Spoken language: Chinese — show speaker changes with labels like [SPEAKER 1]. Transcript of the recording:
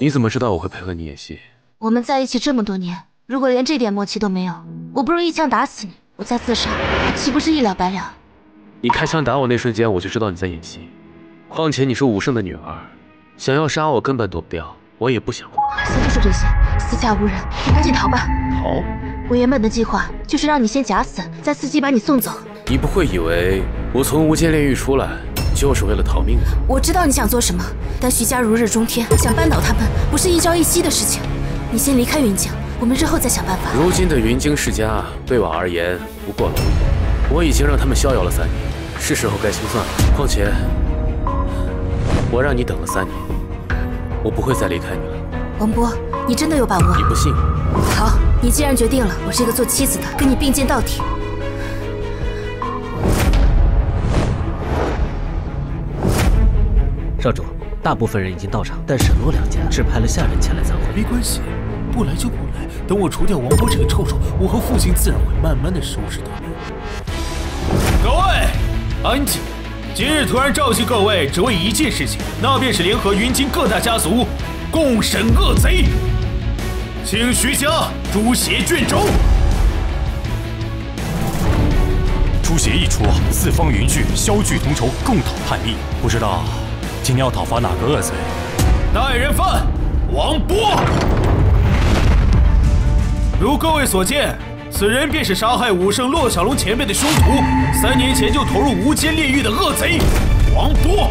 [SPEAKER 1] 你怎么知道我会配合你演戏？
[SPEAKER 2] 我们在一起这么多年，如果连这点默契都没有，我不如一枪打死你，我再自杀，岂不是一了百了？
[SPEAKER 1] 你开枪打我那瞬间，我就知道你在演戏。况且你是武圣的女儿，想要杀我根本躲不掉，我也不想。
[SPEAKER 2] 先不说这些，四下无人，你赶紧逃吧。
[SPEAKER 1] 逃？
[SPEAKER 2] 我原本的计划就是让你先假死，再伺机把你送走。
[SPEAKER 1] 你不会以为我从无间炼狱出来就是为了逃命吧？
[SPEAKER 2] 我知道你想做什么，但徐家如日中天，想扳倒他们不是一朝一夕的事情。你先离开云京，我们日后再想办法。
[SPEAKER 1] 如今的云京世家对我而言不过蝼蚁，我已经让他们逍遥了三年，是时候该清算了。况且我让你等了三年，我不会再离开你了。
[SPEAKER 2] 王波，你真的有把握？
[SPEAKER 1] 你不信？
[SPEAKER 2] 好，你既然决定了，我这个做妻子的跟你并肩到底。
[SPEAKER 3] 少主，大部分人已经到场，但沈洛两家只派了下人前来参会。
[SPEAKER 4] 没关系，不来就不来。等我除掉王波这个臭虫，我和父亲自然会慢慢的收拾他们。各位，安静！今日突然召集各位，只为一件事情，那便是联合云京各大家族，共审恶贼。请徐家诛邪卷轴。
[SPEAKER 5] 诛邪一出，四方云聚，消聚同仇，共讨叛逆。不知道。今天要讨伐哪个恶贼？
[SPEAKER 4] 带人犯王波。如各位所见，此人便是杀害武圣骆小龙前辈的凶徒，三年前就投入无间炼狱的恶贼王波。